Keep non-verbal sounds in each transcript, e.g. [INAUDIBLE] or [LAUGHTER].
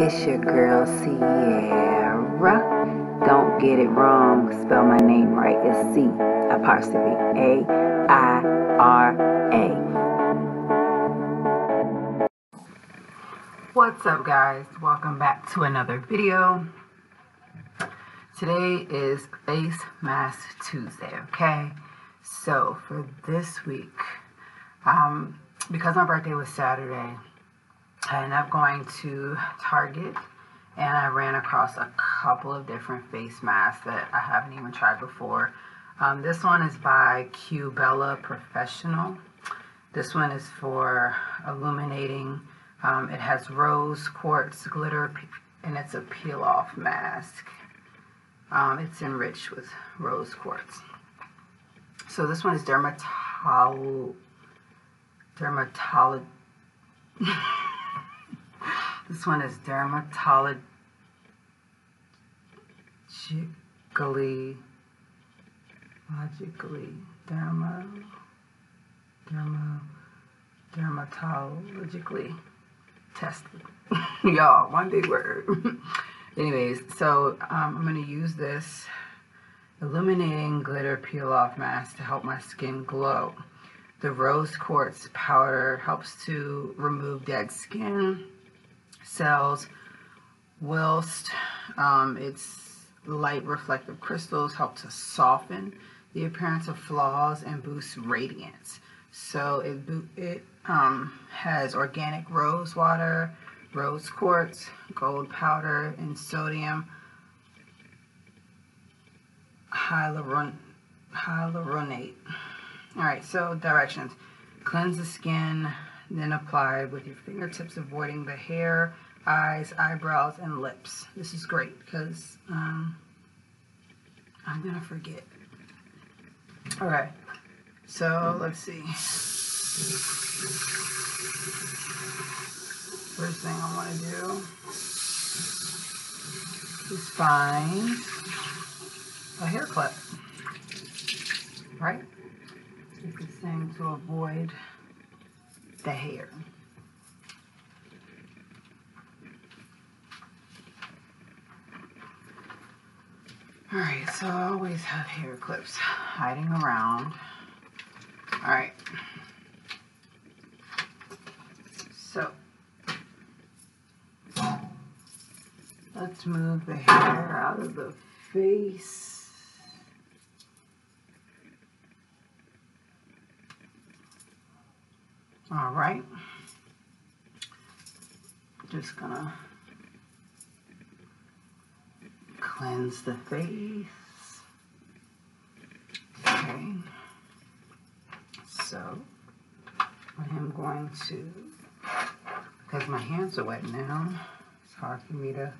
It's your girl C'Aira. Don't get it wrong. Spell my name right. It's C apostrophe A I R A. What's up, guys? Welcome back to another video. Today is Face Mask Tuesday, okay? So for this week, um, because my birthday was Saturday, I ended up going to Target and I ran across a couple of different face masks that I haven't even tried before. Um, this one is by Que Bella Professional. This one is for illuminating. Um, it has rose quartz glitter and it's a peel off mask. Um, it's enriched with rose quartz. So this one is dermatol dermatologically [LAUGHS] this one is dermatologically logically derma derma dermatologically tested. [LAUGHS] Y'all, one big word. [LAUGHS] Anyways, so um, I'm going to use this illuminating glitter peel off mask to help my skin glow. The rose quartz powder helps to remove dead skin cells, whilst um, its light reflective crystals help to soften the appearance of flaws and boost radiance. So it, it um, has organic rose water, rose quartz, gold powder, and sodium hyaluron hyaluronate. Alright, so directions. Cleanse the skin, then apply with your fingertips, avoiding the hair, eyes, eyebrows, and lips. This is great because um, I'm going to forget. Alright, so let's see. First thing I want to do is find a hair clip, right? It's this thing to avoid the hair. Alright, so I always have hair clips hiding around. Alright. So, let's move the hair out of the face. All right. Just gonna cleanse the face. Okay. So I am going to, because my hands are wet now, it's hard for me to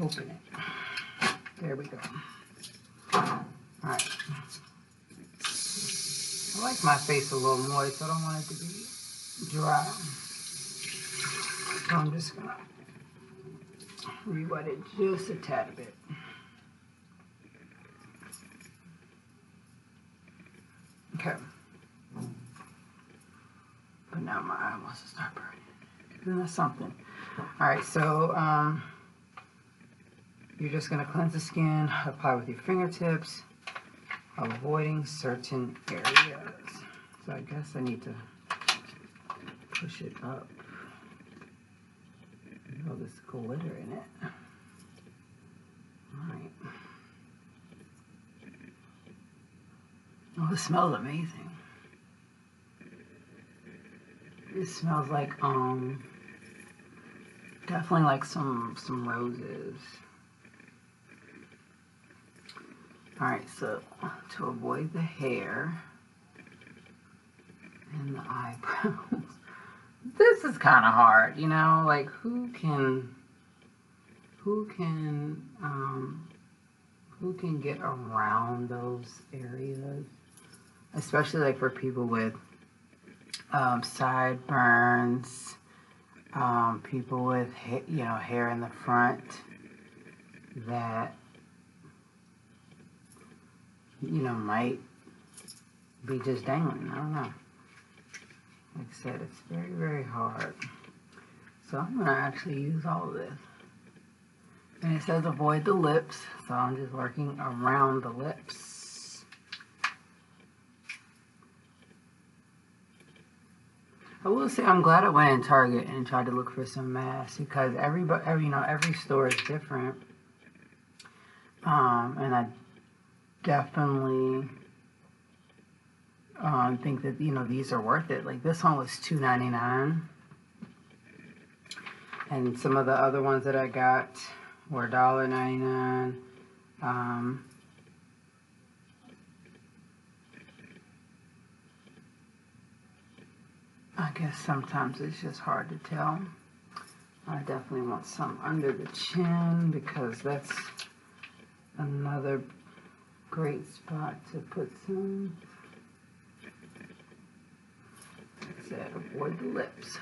open it. There we go. All right. I like my face a little moist. So I don't want it to be dry. So I'm just going to re-wet it just a tad bit. Okay. But now my eye wants to start burning. And that's something. Alright, so um, you're just going to cleanse the skin, apply with your fingertips avoiding certain areas. So I guess I need to push it up. All this glitter in it. Alright. Oh, this smells amazing. It smells like, um, definitely like some, some roses. Alright, so to avoid the hair and the eyebrows, [LAUGHS] this is kind of hard, you know, like who can, who can, um, who can get around those areas, especially like for people with um, sideburns, um, people with, you know, hair in the front that you know, might be just dangling. I don't know. Like I said, it's very, very hard. So I'm gonna actually use all of this. And it says avoid the lips, so I'm just working around the lips. I will say I'm glad I went in Target and tried to look for some masks because every, every you know every store is different. Um, and I definitely um, think that you know these are worth it. Like this one was two ninety nine, and some of the other ones that I got were dollar ninety nine. Um, I guess sometimes it's just hard to tell. I definitely want some under the chin because that's another great spot to put some. Said avoid the lips.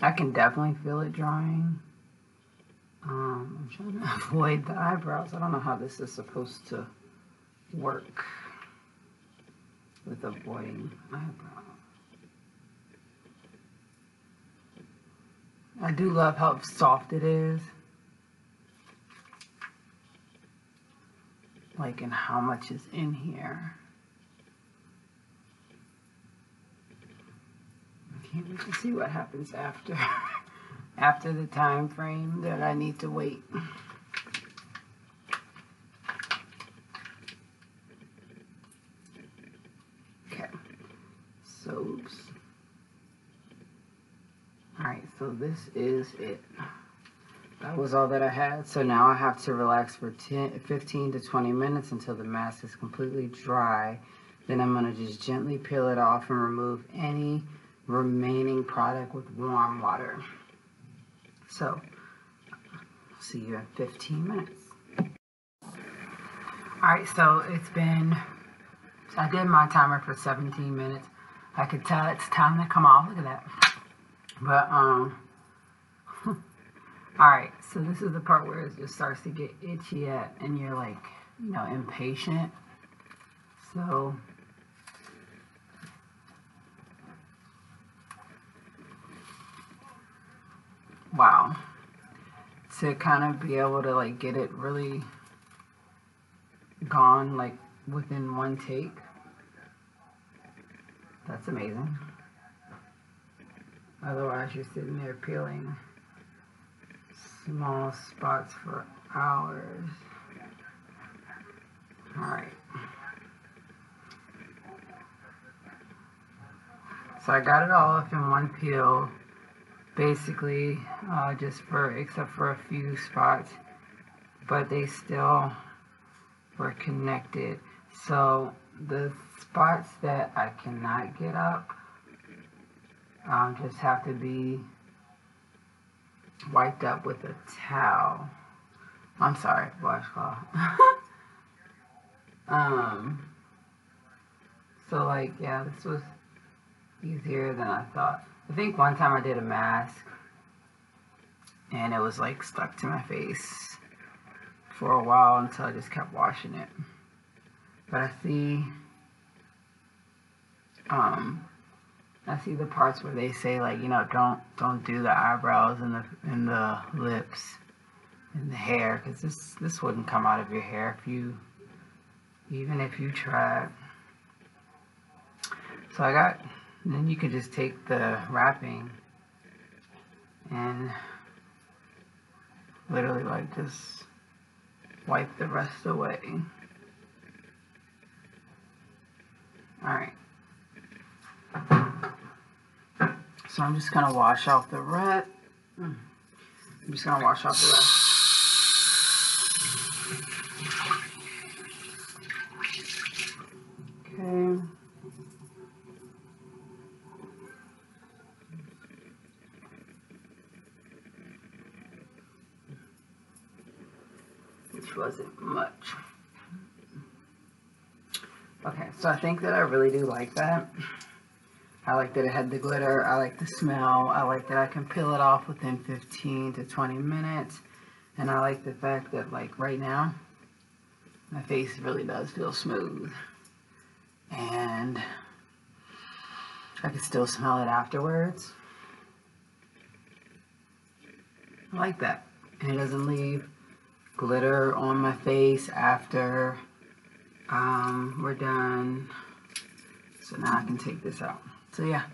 I can definitely feel it drying. Um, I'm trying to [LAUGHS] avoid the eyebrows. I don't know how this is supposed to work with avoiding eyebrows. I do love how soft it is. Like, and how much is in here. I can't wait to see what happens after [LAUGHS] after the time frame that I need to wait. Okay, soaps. Alright, so this is it. That was all that I had. So now I have to relax for 10, 15 to 20 minutes until the mask is completely dry. Then I'm going to just gently peel it off and remove any remaining product with warm water. So, see you in 15 minutes. Alright, so it's been, I did my timer for 17 minutes. I could tell it's time to come off. Look at that. But, um, [LAUGHS] alright, so this is the part where it just starts to get itchy at, and you're like, you know, impatient. So, wow. To kind of be able to like get it really gone like within one take. That's amazing otherwise you're sitting there peeling small spots for hours. All right. So I got it all off in one peel basically uh, just for except for a few spots but they still were connected. So the spots that I cannot get up um, just have to be wiped up with a towel. I'm sorry washcloth. [LAUGHS] Um so like yeah this was easier than I thought. I think one time I did a mask and it was like stuck to my face for a while until I just kept washing it. But I see, um, I see the parts where they say like, you know, don't, don't do the eyebrows and the, and the lips and the hair because this, this wouldn't come out of your hair if you, even if you tried. So I got then you can just take the wrapping and literally like just wipe the rest away. Alright. So I'm just gonna wash off the red. I'm just gonna wash off the rest. Okay. wasn't much. Okay, so I think that I really do like that. I like that it had the glitter. I like the smell. I like that I can peel it off within 15 to 20 minutes. And I like the fact that like right now, my face really does feel smooth. And I can still smell it afterwards. I like that. And it doesn't leave glitter on my face after um, we're done. So now I can take this out. So yeah,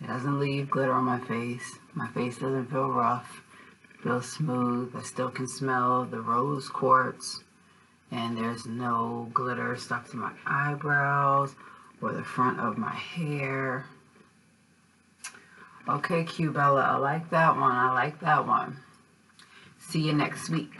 it doesn't leave glitter on my face. My face doesn't feel rough. Feels smooth. I still can smell the rose quartz. And there's no glitter stuck to my eyebrows or the front of my hair. Okay, Que Bella, I like that one. I like that one. See you next week.